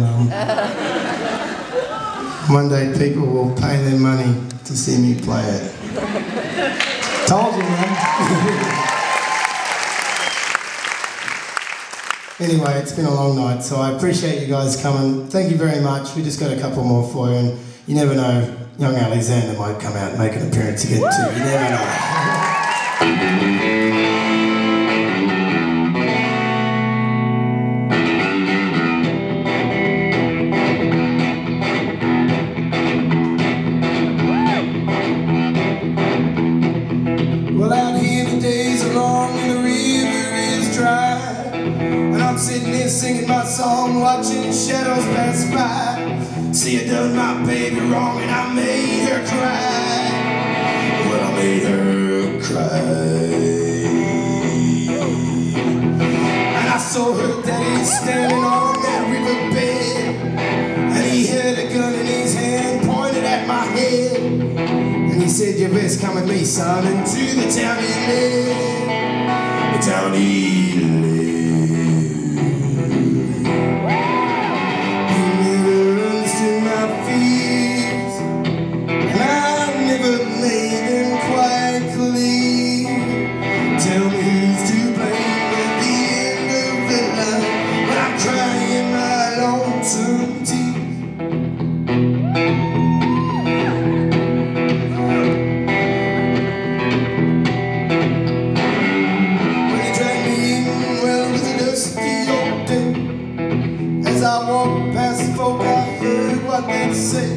Um, one day people will pay their money to see me play it. Told you, man. anyway, it's been a long night, so I appreciate you guys coming. Thank you very much. We just got a couple more for you, and you never know, young Alexander might come out and make an appearance again too. You never know. I'm sitting here singing my song, watching shadows pass by. See, I done my baby wrong and I made her cry. Well, I made her cry. And I saw her daddy standing on that riverbed. And he had a gun in his hand, pointed at my head. And he said, you best come with me, son, into the town he lived. The town he lived. I walked past folk, I heard what they'd say.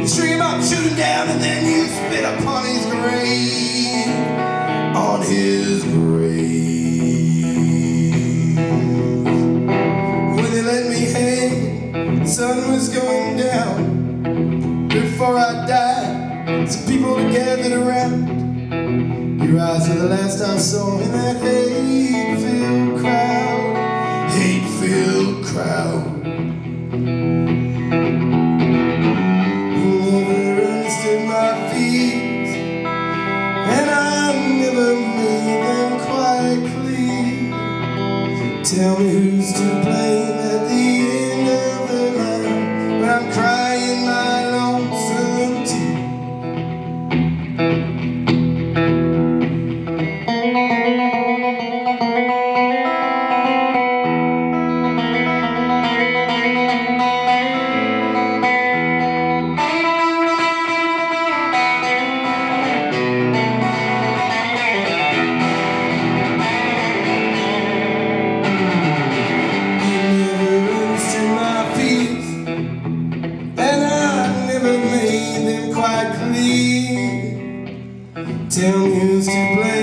You shoot him down, and then you spit upon his grave. On his grave. Sun was going down. Before I died, some people gathered around. Your eyes were the last I saw in that hate-filled crowd, hate-filled crowd. Tell me who's to blame at the end Tell me who's to blame